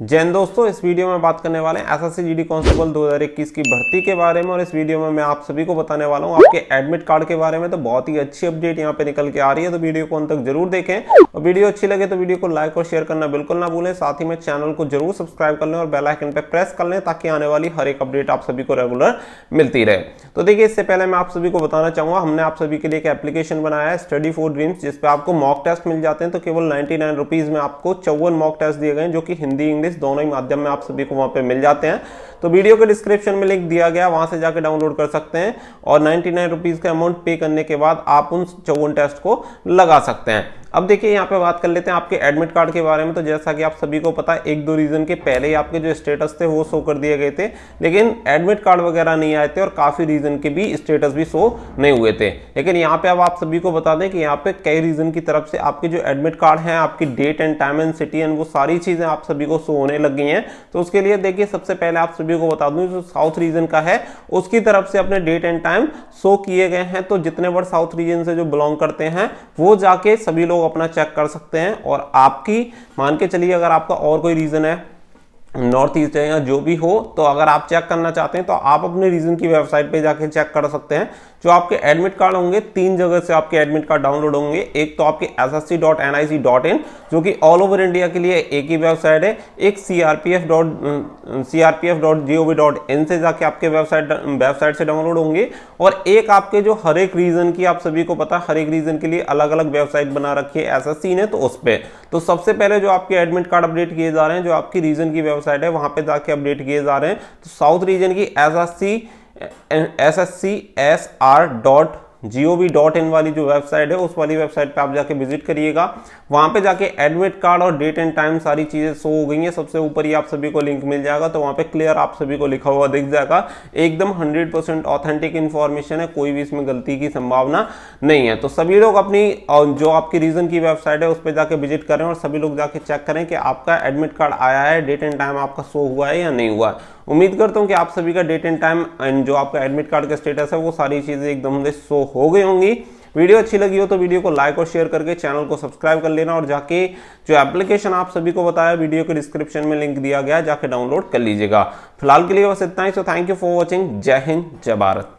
जैन दोस्तों, इस वीडियो में बात करने वाले हैं एस एस सी कांस्टेबल 2021 की भर्ती के बारे में और इस वीडियो में मैं आप सभी को बताने वाला हूँ आपके एडमिट कार्ड के बारे में। तो बहुत ही अच्छी अपडेट यहाँ पे निकल के आ रही है तो वीडियो को अंत तक ज़रूर देखें। और वीडियो अच्छी लगे तो वीडियो को लाइक और शेयर करना बिल्कुल ना भूलें। साथ ही में चैनल को ज़रूर सब्सक्राइब कर लें और बेलाइकन पर प्रेस कर लें ताकि आने वाली हर एक अपडेट आप सभी को रेगुलर मिलती रहे। तो देखिए, इससे पहले मैं आप सभी को बताना चाहूँगा, हमने आप सभी के लिए एक एप्लीकेशन बनाया है स्टडी फॉर ड्रीम्स जिसपे आपको मॉक टेस्ट मिल जाते हैं। तो केवल नाइनटी में आपको चौवन मॉक टेस्ट दिए गए जो कि हिंदी इंग्लिश दोनों ही माध्यम में आप सभी को वहाँ पे मिल जाते हैं। तो वीडियो के डिस्क्रिप्शन में लिंक दिया गया, वहाँ से जाकर डाउनलोड कर सकते हैं और नाइन्टी नाइन रुपीज़ का अमाउंट पे करने के बाद आप उन चौवन टेस्ट को लगा सकते हैं। अब देखिए, यहाँ पे बात कर लेते हैं आपके एडमिट कार्ड के बारे में। तो जैसा कि आप सभी को पता है, एक दो रीजन के पहले ही आपके जो स्टेटस थे, वो शो कर दिए गए थे। लेकिन एडमिट कार्ड वगैरह नहीं आए थे और काफ़ी रीजन के भी स्टेटस भी शो नहीं हुए थे। लेकिन यहाँ पे अब आप सभी को बता दें कि यहाँ पे कई रीजन की तरफ़ से आपके जो एडमिट कार्ड है, आपकी date and time and city and वो सारी चीज़ें आप सभी को शो होने लग गई हैं। तो उसके लिए देखिए, सबसे पहले आप सभी को बता दूँ, जो साउथ रीजन का है, उसकी तरफ़ से अपने डेट एंड टाइम शो किए गए हैं। तो जितने वर्ड साउथ रीजन से जो बिलोंग करते हैं, वो जाके सभी लोग अपना चेक कर सकते हैं और आपकी, मान के चलिए अगर आपका और कोई रीजन है नॉर्थ ईस्ट है या जो भी हो तो अगर आप चेक करना चाहते हैं तो आप अपने रीजन की वेबसाइट पे जाके चेक कर सकते हैं। जो आपके एडमिट कार्ड होंगे, तीन जगह से आपके एडमिट कार्ड डाउनलोड होंगे। एक तो आपके S S C dot N I C dot in जो कि ऑल ओवर इंडिया के लिए एक ही वेबसाइट है। एक C R P F dot C R P F dot G O V dot in से जाके आपके वेबसाइट वेबसाइट से डाउनलोड होंगे। और एक आपके जो हर एक रीजन की, आप सभी को पता, हर एक रीजन के लिए अलग अलग वेबसाइट बना रखी है एस एस सी ने तो उस पर तो सबसे पहले जो आपके एडमिट कार्ड अपडेट किए जा रहे हैं, जो आपकी रीजन की वेबसाइट है, वहाँ पे जाके अपडेट किए जा रहे हैं। तो साउथ रीजन की S S C S S C S R dot G O V dot in वाली जो वेबसाइट है, उस वाली वेबसाइट पे आप जाके विज़िट करिएगा। वहाँ पे जाके एडमिट कार्ड और डेट एंड टाइम सारी चीज़ें शो हो गई हैं। सबसे ऊपर ही आप सभी को लिंक मिल जाएगा तो वहाँ पे क्लियर आप सभी को लिखा हुआ दिख जाएगा। एकदम 100 परसेंट ऑथेंटिक इन्फॉर्मेशन है, कोई भी इसमें गलती की संभावना नहीं है। तो सभी लोग अपनी जो आपकी रीजन की वेबसाइट है, उस पर जाके विज़िट करें और सभी लोग जाके चेक करें कि आपका एडमिट कार्ड आया है डेट एंड टाइम आपका शो हुआ है या नहीं हुआ है। उम्मीद करता हूँ कि आप सभी का डेट एंड टाइम एंड जो आपका एडमिट कार्ड का स्टेटस है, वो सारी चीज़ें एकदम से शो हो गई होंगी। वीडियो अच्छी लगी हो तो वीडियो को लाइक और शेयर करके चैनल को सब्सक्राइब कर लेना और जाके जो एप्लीकेशन आप सभी को बताया, वीडियो के डिस्क्रिप्शन में लिंक दिया गया जाके डाउनलोड कर लीजिएगा। फ़िलहाल के लिए बस इतना ही। So thank you for watching जय हिंद, जय भारत।